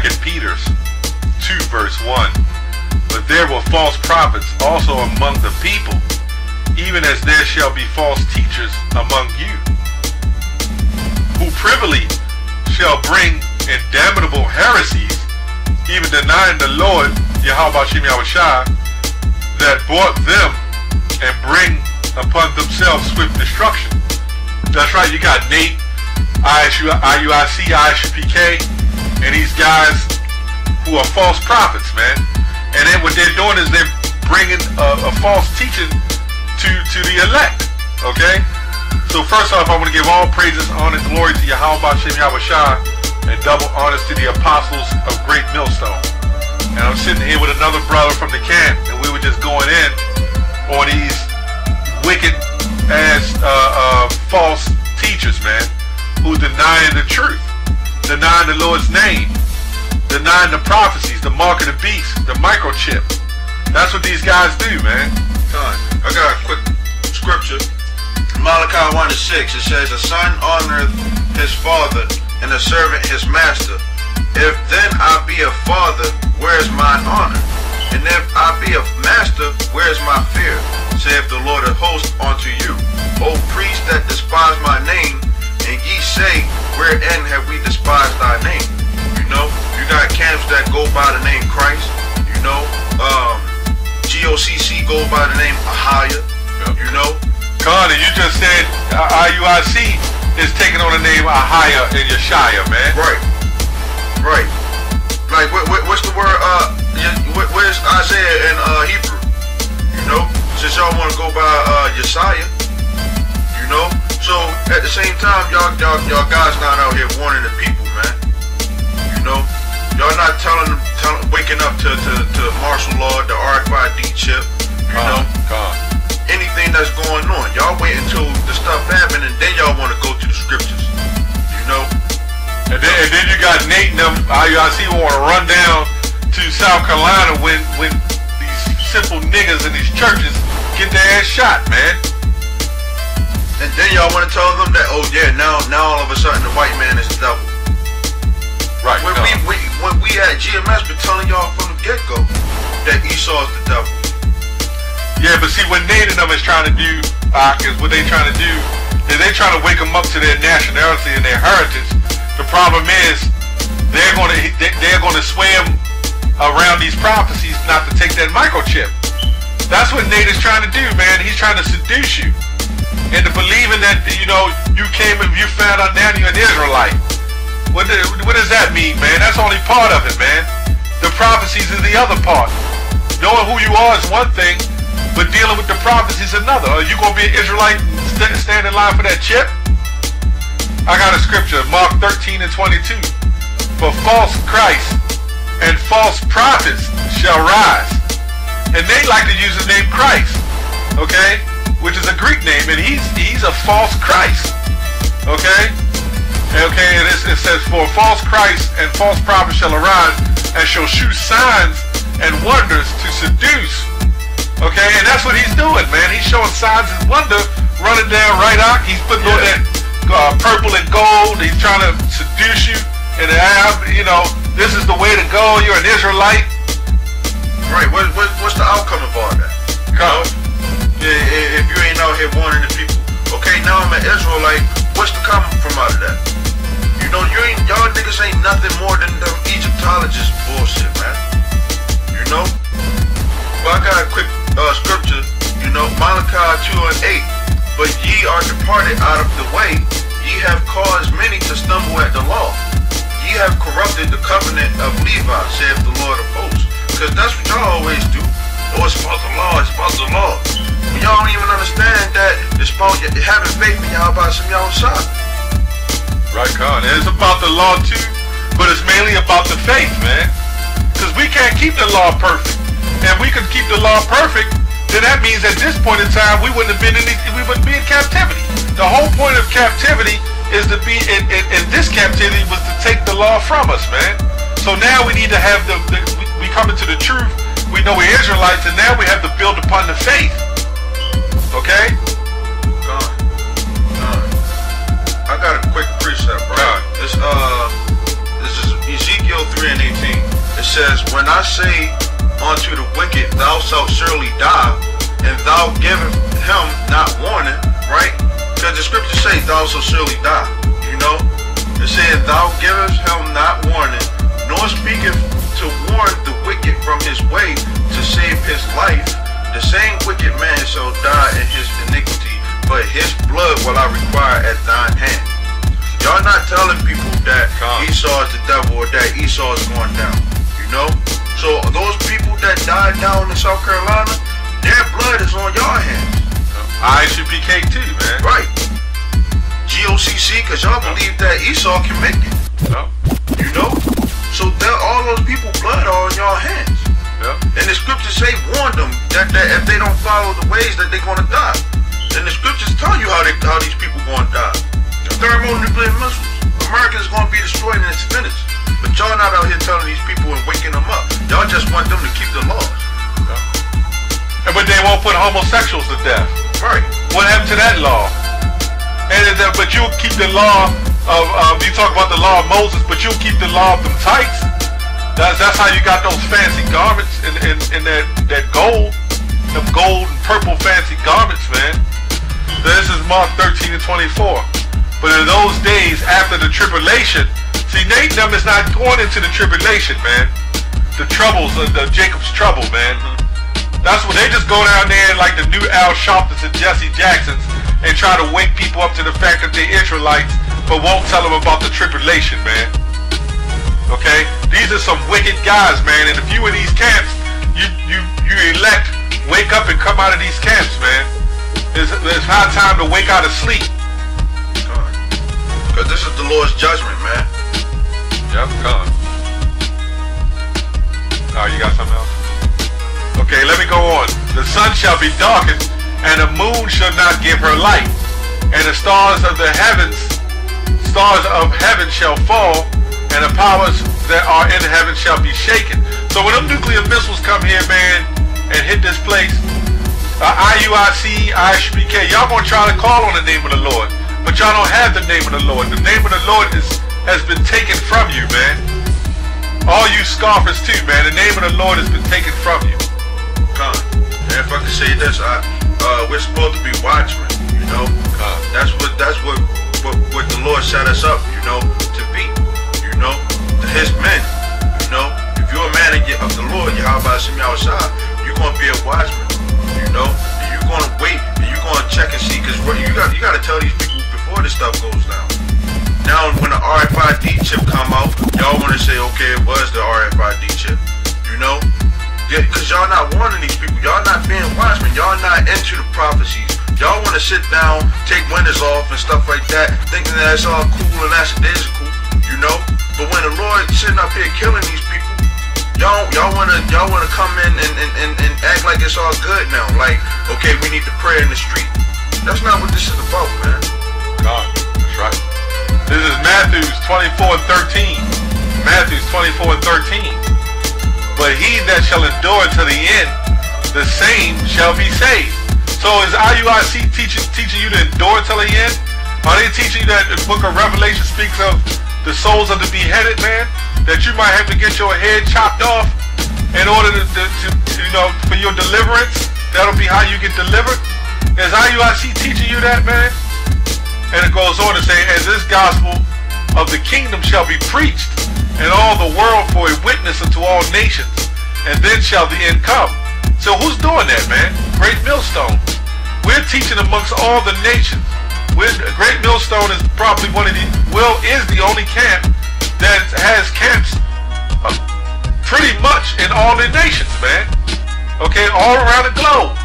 Second Peter's 2 verse 1. But there were false prophets also among the people, even as there shall be false teachers among you, who privily shall bring in damnable heresies, even denying the Lord, Yahweh Yahushua, that bought them and bring upon themselves swift destruction. That's right, you got Nate, ISU, and these guys who are false prophets, man. And then what they're doing is they're bringing a, a false teaching to, to the elect, okay? So first off, I want to give all praises, honor, and glory to Yahweh Yahushua, and double honors to the apostles of Great Millstone. And I'm sitting here with another brother from the camp, and we were just going in on these wicked ass uh, uh, false teachers, man, who denying the truth, denying the Lord's name, denying the prophecies, the mark of the beast, the microchip. That's what these guys do, man. I got a quick scripture. Malachi 1 to 6. It says, A son honoreth his father, and a servant his master. If then I be a father, where is mine honor? And if I be a master, where is my fear? Saith the Lord of hosts unto you. O priests that despise my name, and ye say, Wherein have we despised thy name? You know, you got camps that go by the name Christ. You know, um, GOCC go by the name Ahaya. You know, Connie, you just said uh, IUIC is taking on the name Ahaya in Yeshaya, man. Right. Right. Like, what, what, what's the word, uh, where's Isaiah in, uh, Hebrew? You know? Since y'all want to go by, uh, Yesiah. You know? So, at the same time, y'all, y'all, y'all guys not out here warning the people, man. You know? Y'all not telling them, telling, waking up to, to, to martial law, the RFID chip. You know? Anything that's going on. Y'all wait until the stuff happen and then y'all want to go to the scriptures. You know? And then, and then you got Nate and them, IUIC want to run down to South Carolina when, when these simple niggas in these churches get their ass shot, man. And then y'all want to tell them that, oh yeah, now now all of a sudden the white man is the devil. Right, When con. we, we when we at GMS been telling y'all from the get go that Esau is the devil. Yeah, but see, what Nate and them is trying to do, Ak, is what they trying to do, is they trying to wake them up to their nationality and their heritage. The problem is, they're going to they, they're going to them around these prophecies not to take that microchip. That's what Nate is trying to do, man. He's trying to seduce you into believing that you know you came and you found out now you're an Israelite. What, do- what does that mean, man? That's only part of it, man. The prophecies is the other part. Knowing who you are is one thing, but dealing with the prophecies is another. Are you gonna be an Israelite and st- stand in line for that chip? I got a scripture, Mark 13 and 22. For false Christ and false prophets shall rise. And they like to use the name Christ, okay? Which is a Greek name, and he's he's a false Christ. Okay? Okay, and it, it says, For false Christ and false prophets shall arise and shall shew signs and wonders to seduce. Okay, and that's what he's doing, man. He's showing signs and wonder, running down right out. He's putting on that uh, purple and gold. He's trying to seduce you. And uh, you know, this is the way to go. You're an Israelite. Right. What, what what's the outcome of all that? Israelite. What's the come from out of that? You know, you ain't y'all niggas ain't nothing more than them Egyptologist bullshit, man. You know? But I got a quick uh, scripture, you know, Malachi 2 and 8. But ye are departed out of the way, ye have caused many to stumble at the law. Ye have corrupted the covenant of Levi, saith the Lord of hosts. Because that's what y'all always do. Oh, it's about the law, it's about the law. Y'all don't even understand that about y- having faith in y'all about some y'all shot. Right, Con. It's about the law too, but it's mainly about the faith, man. Because we can't keep the law perfect. And we could keep the law perfect, then that means at this point in time we wouldn't have been in the, we wouldn't be in captivity. The whole point of captivity is to be in, in, in this captivity was to take the law from us, man. So now we need to have the, the we come into the truth. We know we're Israelites, and now we have to build upon the faith. Okay? Gone. Gone. I got a quick precept, right? Gone. It's uh, this is Ezekiel 3 and 18, it says, When I say unto the wicked, thou shalt surely die, and thou giveth him not warning, right? Because the scriptures say, thou shalt surely die, you know? It said, thou givest him not warning, nor speaketh to warn the wicked from his way to save his life. The same wicked man shall die in his iniquity, but his blood will I require at thine hand. Y'all not telling people that Esau is the devil or that Esau is going down. You know? So those people that died down in South Carolina, their blood is on your hands. ISUPK too, man. Right. GOCC, because y'all believe that Esau can make it. Yep. You know? So that all those people blood are on your hands. Yep. And the scriptures say warn them that, that if they don't follow the ways that they're gonna die. And the scriptures tell you how they how these people gonna die. Thermonuclear missiles. America's gonna be destroyed and it's finished. But y'all not out here telling these people and waking them up. Y'all just want them to keep the laws. And but they won't put homosexuals to death. Right. What happened to that law? And that, but you'll keep the law of um, you talk about the law of Moses, but you'll keep the law of them tights. That's that's how you got those fancy garments in in, in that that gold, them gold and purple fancy garments, man. This is Mark 13 and 24. But in those days after the tribulation, see Nate them is not going into the tribulation, man. The troubles of the Jacob's trouble, man. That's what they just go down there like the new Al Sharptons and Jesse Jacksons and try to wake people up to the fact that they're Israelites, but won't tell them about the tribulation, man. Okay? These are some wicked guys, man, and if you in these camps, you you you elect, wake up and come out of these camps, man. It's, it's high time to wake out of sleep. Because this is the Lord's judgment, man. Yep, come. Oh, you got something else? Okay, let me go on. The sun shall be darkened, and the moon shall not give her light, and the stars of the heavens, stars of heaven shall fall, and the powers that are in heaven shall be shaken. So when them nuclear missiles come here, man, and hit this place, uh, IUIC, y'all gonna try to call on the name of the Lord, but y'all don't have the name of the Lord. The name of the Lord is has been taken from you, man. All you scoffers too, man. The name of the Lord has been taken from you. Come, And if I could say this, I, uh, we're supposed to be watchmen, you know? Con. That's what that's what, what what the Lord set us up, you know, to be. You know, to his men. You know, if you're a man of, the Lord, Yahweh Shem outside, you're gonna be a watchman. You know, and you're gonna wait and you're gonna check and see, cause what you got you gotta tell these people before this stuff goes down. Now when the RFID chip come out, y'all wanna say, okay, it was the RFID chip. You know? Yeah, cause y'all not warning these people. Y'all not being watchmen. Y'all not into the prophecies. Y'all want to sit down, take windows off and stuff like that, thinking that it's all cool and that's it is cool, you know. But when the Lord sitting up here killing these people, y'all y'all wanna y'all wanna come in and, and, and, and act like it's all good now. Like, okay, we need to pray in the street. That's not what this is about, man. God, that's right. This is Matthews 24 and 13. Matthews 24 and 13. But he that shall endure to the end, the same shall be saved. So is IUIC teaching teaching you to endure till the end? Are they teaching you that the book of Revelation speaks of the souls of the beheaded man? That you might have to get your head chopped off in order to, to, to you know, for your deliverance? That'll be how you get delivered? Is IUIC teaching you that, man? And it goes on to say, as this gospel of the kingdom shall be preached in all the world for a witness unto all nations, and then shall the end come. So who's doing that, man? Great Millstone. We're teaching amongst all the nations. Great Millstone is probably one of the, well, is the only camp that has camps uh, pretty much in all the nations, man. Okay, all around the globe.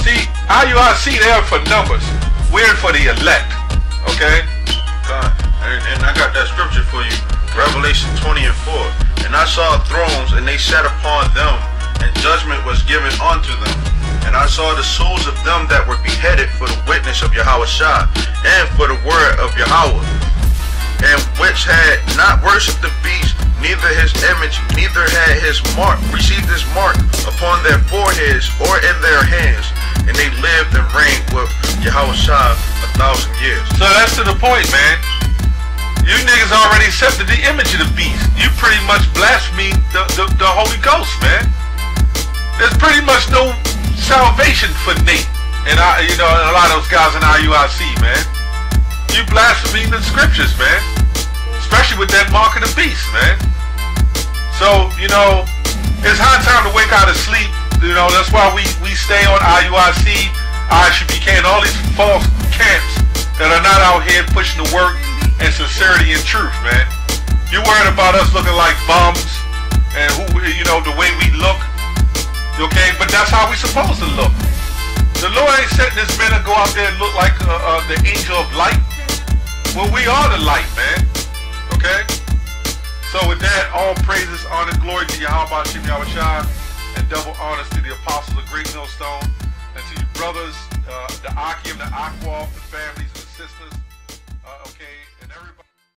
See, IUIC, they're for numbers. We're for the elect. Okay? God. And, and I got that scripture for you. Revelation 20 and 4. And I saw thrones, and they sat upon them, and judgment was given unto them. And I saw the souls of them that were beheaded for the witness of Yahweh Shah, and for the word of Yahweh, and which had not worshipped the beast, neither his image, neither had his mark, received his mark upon their foreheads or in their hands. And they lived and reigned with Yahweh Shah a thousand years. So that's to the point, man. You niggas already accepted the image of the beast. You pretty much blaspheme the, the, the Holy Ghost, man. There's pretty much no salvation for Nate. And I, you know, a lot of those guys in IUIC, man. You blaspheme the scriptures, man. Especially with that mark of the beast, man. So, you know, it's high time to wake out of sleep. You know, that's why we, we stay on IUIC, ISUPK, and all these false camps that are not out here pushing the work and sincerity and truth, man. You're worried about us looking like bums and who, you know, the way we look, okay? But that's how we supposed to look. The Lord ain't setting this man to go out there and look like uh, uh, the angel of light. Well, we are the light, man. Okay? So with that, all praises, honor, glory to Yahweh Shem Yahushua, and double honors to the apostles of Great Millstone, and to your brothers, uh, the Akim, the Aqua, the families, and the sisters, uh, okay, and everybody.